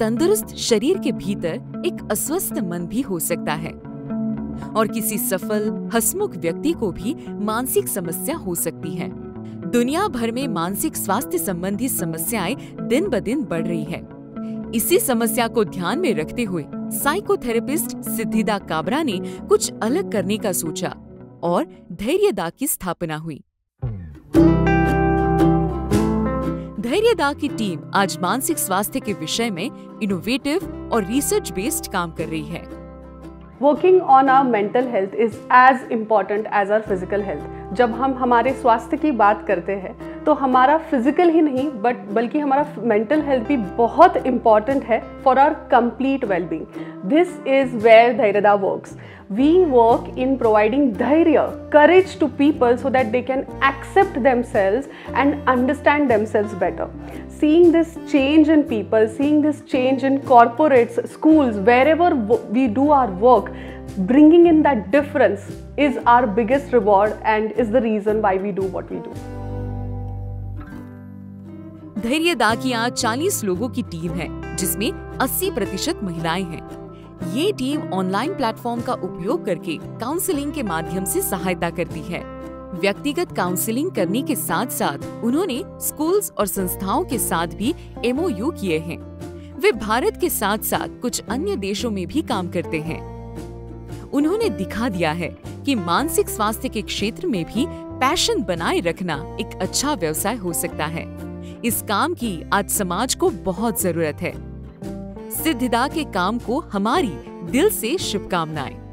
तंदुरुस्त शरीर के भीतर एक अस्वस्थ मन भी हो सकता है। और किसी सफल, हसमुख व्यक्ति को भी मानसिक समस्या हो सकती है। दुनिया भर में मानसिक स्वास्थ्य संबंधी समस्याएँ दिन ब दिन बढ़ रही है। इसी समस्या को ध्यान में रखते हुए साइकोथेरेपिस्ट सिद्धिदा काबरा ने कुछ अलग करने का सोचा और धैर्यदा की स्थापना हुई। धैर्यदा की टीम आज मानसिक स्वास्थ्य के विषय में इनोवेटिव और रिसर्च बेस्ड काम कर रही है। Working on our mental health is as important as our physical health जब हम हमारे स्वास्थ्य की बात करते हैं तो हमारा फ़िज़िकल ही नहीं बट बल्कि हमारा मेंटल हेल्थ भी बहुत इंपॉर्टेंट है for our complete wellbeing this is where Dhairyada works we work in providing dhairya courage to people so that they can accept themselves and understand themselves better seeing this change in people seeing this change in corporates school wherever we do our work bringing in that difference is our biggest reward and is the reason why we do what we do Dhairyada की आज 40 लोगों की team है, जिसमें 80 प्रतिशत महिलाएँ हैं। ये टीम ऑनलाइन प्लेटफॉर्म का उपयोग करके काउंसलिंग के माध्यम से सहायता करती है। व्यक्तिगत काउंसलिंग करने के साथ साथ उन्होंने स्कूल्स और संस्थाओं के साथ भी एमओयू किए हैं। वे भारत के साथ साथ कुछ अन्य देशों में भी काम करते हैं। उन्होंने दिखा दिया है कि मानसिक स्वास्थ्य के क्षेत्र में भी पैशन बनाए रखना एक अच्छा व्यवसाय हो सकता है। इस काम की आज समाज को बहुत ज़रूरत है। सिद्धिदा के काम को हमारी दिल से शुभकामनाएँ।